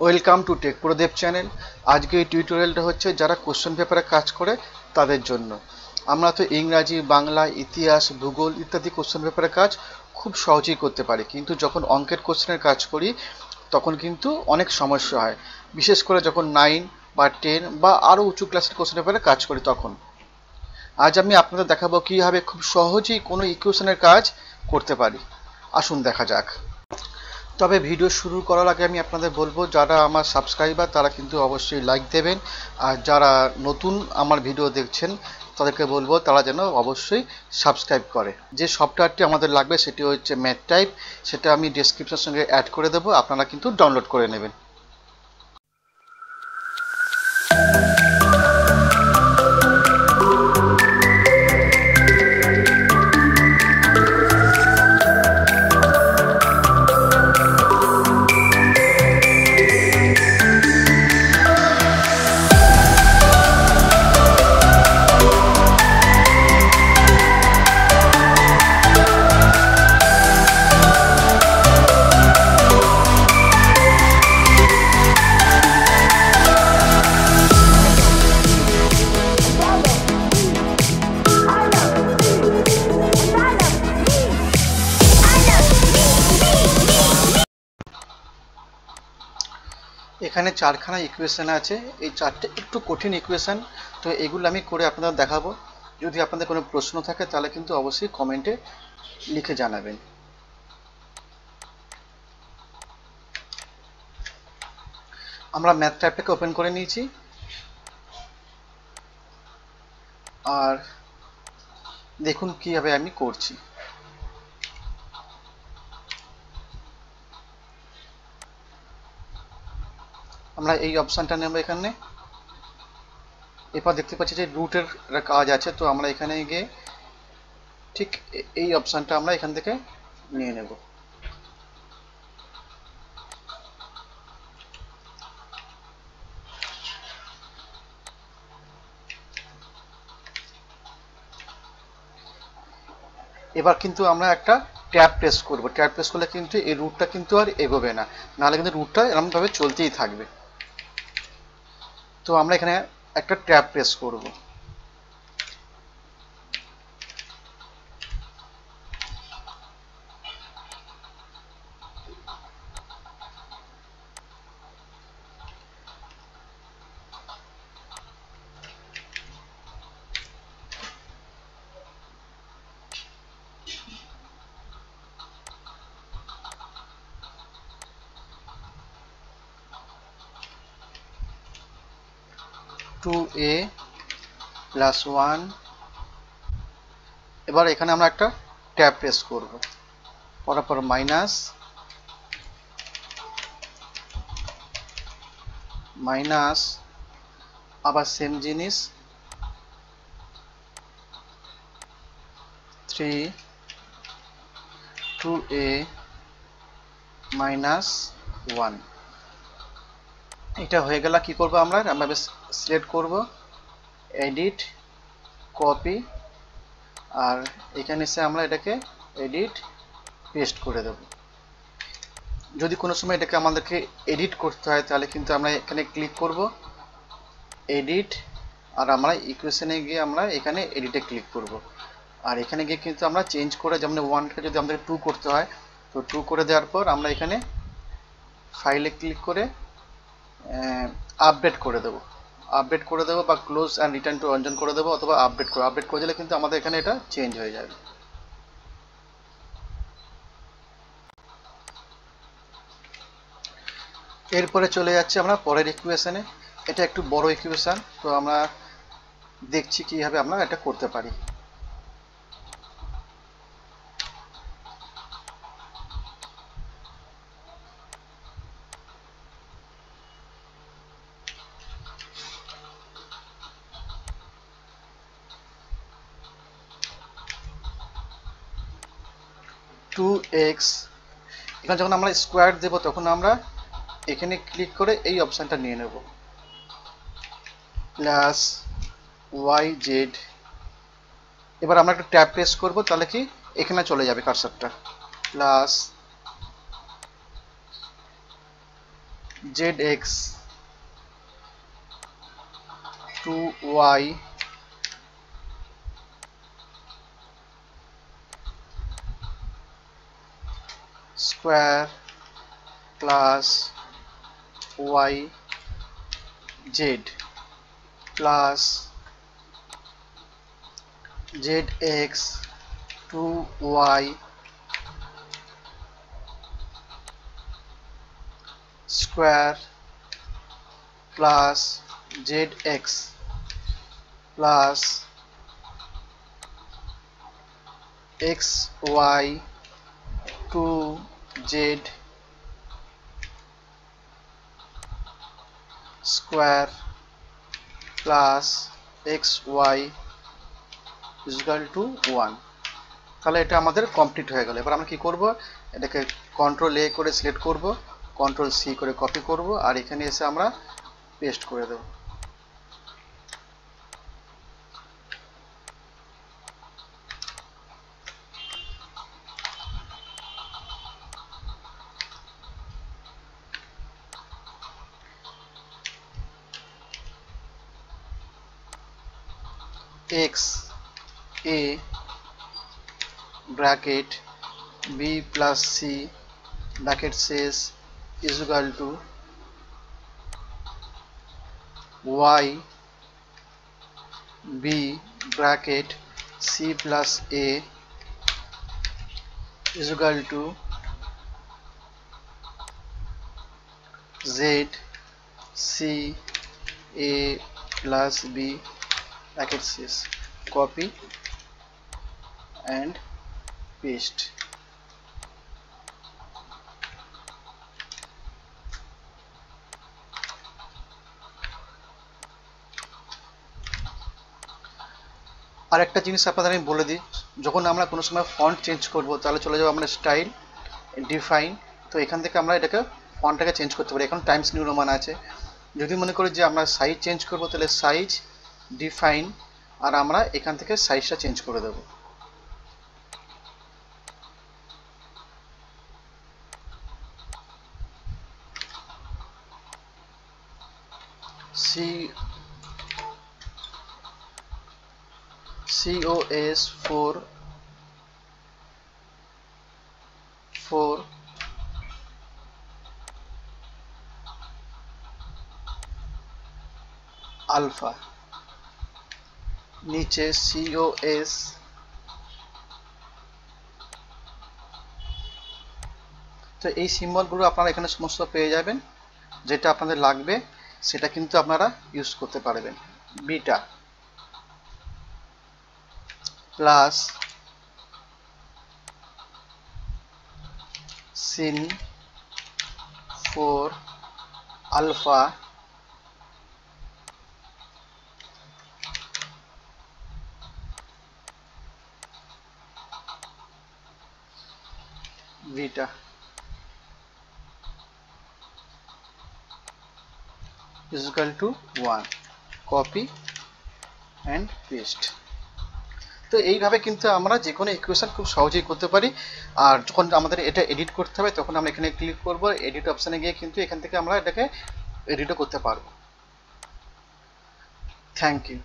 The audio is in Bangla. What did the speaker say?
Welcome to tech Pradeb channel. আজকে এই টিউটোরিয়ালটা হচ্ছে যারা কোশ্চেন পেপারে কাজ করে তাদের জন্য। আমরা তো ইংরাজি, বাংলা, ইতিহাস, ভূগোল ইত্যাদি কোশ্চেন পেপারে কাজ খুব সহজেই করতে পারি। কিন্তু যখন অঙ্কের কোশ্চেনের কাজ করি, তখন কিন্তু অনেক সমস্যা হয়। বিশেষ করে যখন নাইন বা টেন বা আরও উঁচু ক্লাসের কোশ্চেন পেপারে কাজ করি তখন। আজ আমি আপনাদের দেখাবো কীভাবে খুব সহজেই কোনো ইকুয়েশনের কাজ করতে পারি। আসুন দেখা যাক। তবে ভিডিও শুরু করার আগে আমি আপনাদের বলব, যারা আমার সাবস্ক্রাইবার তারা কিন্তু অবশ্যই লাইক দেবেন। আর যারা নতুন আমার ভিডিও দেখছেন, তাদেরকে বলব তারা যেন অবশ্যই সাবস্ক্রাইব করে। যে সফটওয়্যারটি আমাদের লাগবে, সেটি হচ্ছে ম্যাথ টাইপ সেটা আমি ডিসক্রিপশনের সঙ্গে অ্যাড করে দেবো, আপনারা কিন্তু ডাউনলোড করে নেবেন। এখানে চারখানা ইকুয়েশন আছে। এই চারটে একটু কঠিন ইকুয়েশন তো এগুলো আমি করে আপনাদের দেখাবো। যদি আপনাদের কোনো প্রশ্ন থাকে, তাহলে কিন্তু অবশ্যই কমেন্টে লিখে জানাবেন। আমরা ম্যাথ ট্যাবটাকে ওপেন করে নিয়েছি। আর দেখুন কীভাবে আমি করছি। আমরা এই অপশানটা নেব এখানে। এরপর দেখতে পাচ্ছি যে রুটের কাজ আছে, তো আমরা এখানে গিয়ে ঠিক এই অপশানটা আমরা এখান থেকে নিয়ে নেব। এবার কিন্তু আমরা একটা ট্যাপ প্রেস করব। ট্যাপ প্রেস করলে কিন্তু এই রুটটা কিন্তু আর এগোবে না। নাহলে কিন্তু রুটটা এরকমভাবে চলতেই থাকবে। তো আমরা এখানে একটা ট্যাব প্রেস করব। টু এ প্লাস ওয়ান এবার এখানে আমরা একটা ট্যাপ প্রেস করব। করার পর মাইনাস মাইনাস আবার সেম জিনিস। Three two A minus one এটা হয়ে গেল কি করব আমরা? আমরা সিলেক্ট করব, এডিট, কপি, আর এখানে এসে আমরা এটাকে এডিট, পেস্ট করে দেব। যদি কোনো সময় এটাকে আমাদেরকে এডিট করতে হয়, তাহলে কিন্তু আমরা এখানে ক্লিক করব, এডিট, আর আমরা ইকুয়েশনে গিয়ে আমরা এখানে এডিটে ক্লিক করব। আর এখানে গিয়ে কিন্তু আমরা চেঞ্জ করে, যেমন ওয়ানকে যদি আমাদের টু করতে হয়, তো টু করে দেওয়ার পর আমরা এখানে ফাইলে ক্লিক করে আপডেট করে দেবো। আপডেট করে দেবো বা ক্লোজ অ্যান্ড রিটার্ন টু অঞ্জন করে দেবো অথবা আপডেট করে আপডেট করে দিলে কিন্তু আমাদের এখানে এটা চেঞ্জ হয়ে যাবে। এরপরে চলে যাচ্ছে আমরা পরের ইকুয়েশানে এটা একটু বড় ইকুয়েশান তো আমরা দেখছি কীভাবে আমরা এটা করতে পারি। টু এক্স এখানে যখন আমরা স্কোয়ার দেব, তখন আমরা এখানে ক্লিক করে এই অপশানটা নিয়ে নেব। প্লাস ওয়াই জেড এবার আমরা একটা ট্যাপ প্রেস করব, তাহলে কি এখানে চলে যাবে কারসারটা plus Z X two Y square plus y z plus zx 2y square plus zx plus xy 2 z square plus xy is equal to one. তাহলে এটা আমাদের কমপ্লিট হয়ে গেল। এবার আমরা কি করব? এটাকে কন্ট্রোল এ করে সিলেক্ট করব কন্ট্রোল সি করে কপি করব, আর এখানে এসে আমরা পেস্ট করে দেবো। X a bracket b plus c bracket says is equal to y b bracket c plus a is equal to z c a plus b bracket says copy and paste. আর একটা জিনিস আপনাদের আমি বলে দিই, যখন আমরা কোনো সময় ফন্ট চেঞ্জ করব, তাহলে চলে যাব আমরা স্টাইল ডিফাইন তো এখান থেকে আমরা এটাকে ফন্টটাকে চেঞ্জ করতে পারি। এখন টাইমস নিউ রোমান আছে। যদি মনে করি যে আমরা সাইজ চেঞ্জ করব, তাহলে সাইজ ডিফাইন আর আমরা এখান থেকে সাইজটা চেঞ্জ করে দেব। সি COS 4 4 আলফা নিচে COS তো এই সিম্বলগুলো আপনারা এখানে সমস্ত পেয়ে যাবেন, যেটা আপনাদের লাগবে, সেটা কিন্তু আপনারা ইউজ করতে পারবেন। Beta plus sin four alpha beta is equal to 1 copy and paste. তো এইভাবে কিন্তু আমরা যে কোনো ইকুয়েশন খুব সহজেই করতে পারি। আর যখন আমাদের এটা এডিট করতে হবে, তখন আমরা এখানে ক্লিক করব। এডিট অপশানে গিয়ে কিন্তু এখান থেকে আমরা এটাকে এডিটও করতে পারব। Thank you